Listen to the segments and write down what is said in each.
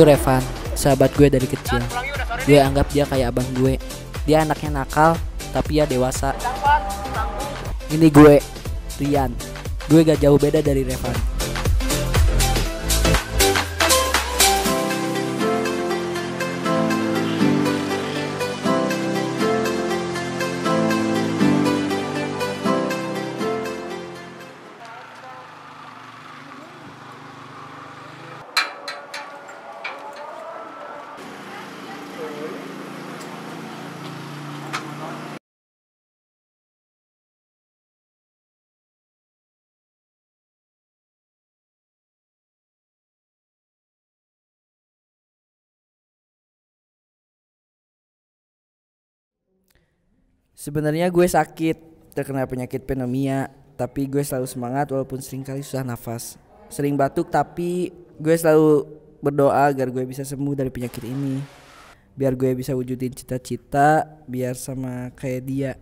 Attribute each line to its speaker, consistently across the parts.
Speaker 1: Itu Revan, sahabat gue dari kecil. Gue anggap dia kayak abang gue. Dia anaknya nakal, tapi ya dewasa. Ini gue, Rian. Gue gak jauh beda dari Revan. Sebenarnya gue sakit terkena penyakit pneumonia, tapi gue selalu semangat walaupun sering kali susah nafas. Sering batuk tapi gue selalu berdoa agar gue bisa sembuh dari penyakit ini. Biar gue bisa wujudin cita-cita biar sama kayak dia.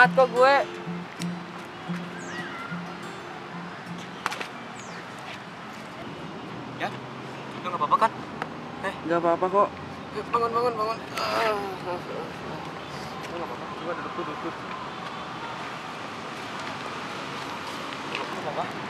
Speaker 2: Semangat
Speaker 1: kok gue.
Speaker 2: Ya, udah nggak apa-apa kan? Eh,
Speaker 1: Gak apa-apa kok.
Speaker 2: bangun, bangun, bangun. Ah, nggak apa-apa. Coba duduk, duduk, duduk. Nggak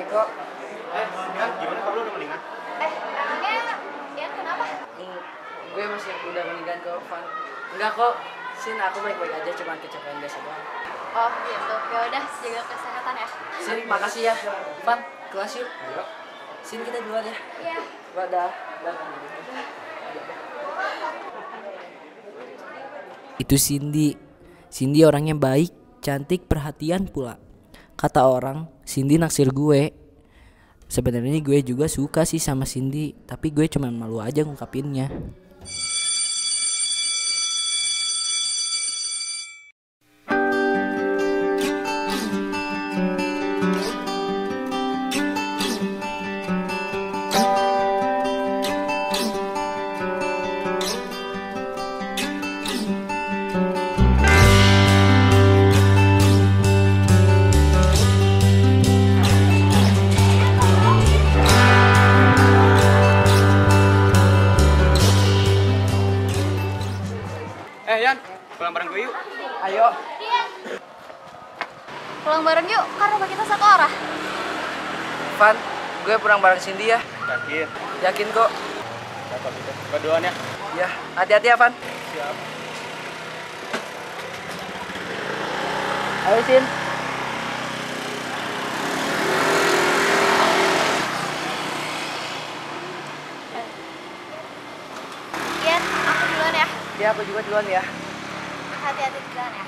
Speaker 2: apa-apa.
Speaker 1: kok.
Speaker 2: Eh, gimana kalau lu udah mendingan?
Speaker 3: Eh, emangnya Ian kenapa?
Speaker 1: Hmm, gue masih udah mendingan kok, Van. Enggak kok. Sin, aku baik-baik aja, cuman kecapean biasa doang.
Speaker 3: Oh gitu, ya udah jaga kesehatan ya.
Speaker 1: Sin, makasih ya. Van, kelas yuk.
Speaker 2: Ayo.
Speaker 1: Sin, kita duluan ya.
Speaker 3: Iya.
Speaker 1: Wadah. Itu Cindy. Cindy orangnya baik, cantik, perhatian pula. Kata orang, Cindy naksir gue. Sebenarnya gue juga suka sih sama Cindy, tapi gue cuma malu aja ngungkapinnya. Van, gue pulang bareng Cindy ya.
Speaker 2: Yakin?
Speaker 1: Yakin kok.
Speaker 2: Apa gitu? Berduaan ya?
Speaker 1: Ya, hati-hati ya, Van.
Speaker 2: Siap.
Speaker 1: Ayo, Sin.
Speaker 3: Ian, aku duluan ya.
Speaker 1: Ya, aku juga duluan ya.
Speaker 3: Hati-hati di jalan ya.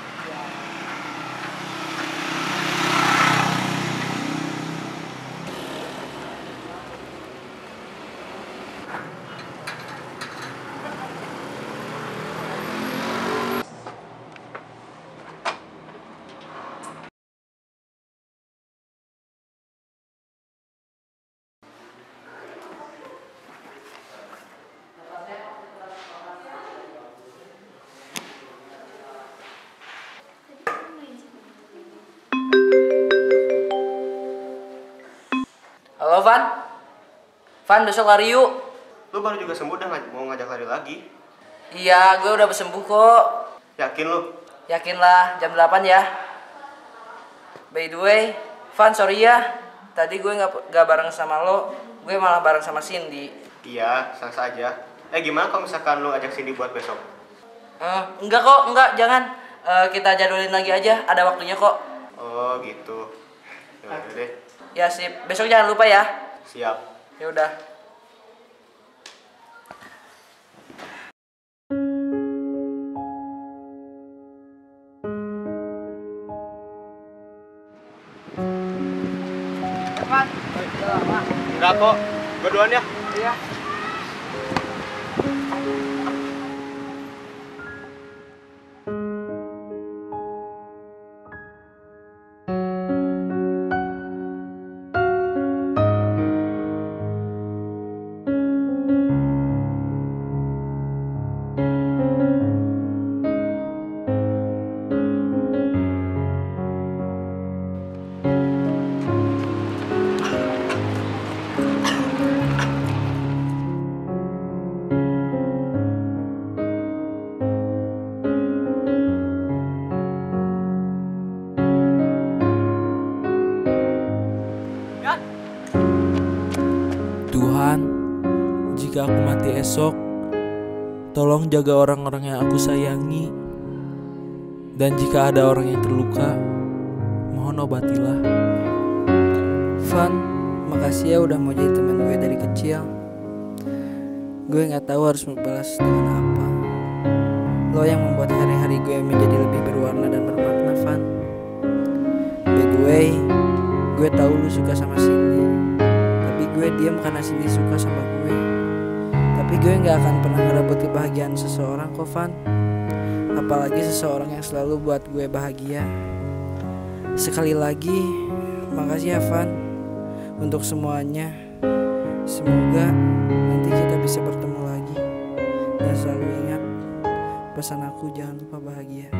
Speaker 1: Van, besok lari yuk.
Speaker 2: Lu baru juga sembuh udah ngaj- mau ngajak lari lagi.
Speaker 1: Iya, gue udah sembuh kok.
Speaker 2: Yakin lu?
Speaker 1: Yakinlah, jam 8 ya. By the way, Van, sorry ya. Tadi gue nggak nggak bareng sama lo, gue malah bareng sama Cindy.
Speaker 2: Iya, sah saja. Eh, gimana kalau misalkan lu ajak Cindy buat besok?
Speaker 1: Eh, enggak kok, enggak, jangan. Eh, kita jadulin lagi aja, ada waktunya kok.
Speaker 2: Oh, gitu. Ya udah deh.
Speaker 1: Ya sip, besok jangan lupa ya.
Speaker 2: Siap.
Speaker 1: Ya udah.
Speaker 2: Enggak kok. Berduaan ya?
Speaker 1: Iya.
Speaker 4: Tolong jaga orang-orang yang aku sayangi. Dan jika ada orang yang terluka, mohon obatilah.
Speaker 1: Van, makasih ya udah mau jadi teman gue dari kecil. Gue nggak tahu harus membalas dengan apa. Lo yang membuat hari-hari gue menjadi lebih berwarna dan bermakna, Van. By the way, gue tahu lu suka sama Cindy. Tapi gue diam karena Cindy suka sama gue. Tapi gue nggak akan pernah ngerebut kebahagiaan seseorang kok, Van. Apalagi seseorang yang selalu buat gue bahagia. Sekali lagi, makasih ya Van untuk semuanya. Semoga nanti kita bisa bertemu lagi. Dan selalu ingat pesan aku jangan lupa bahagia.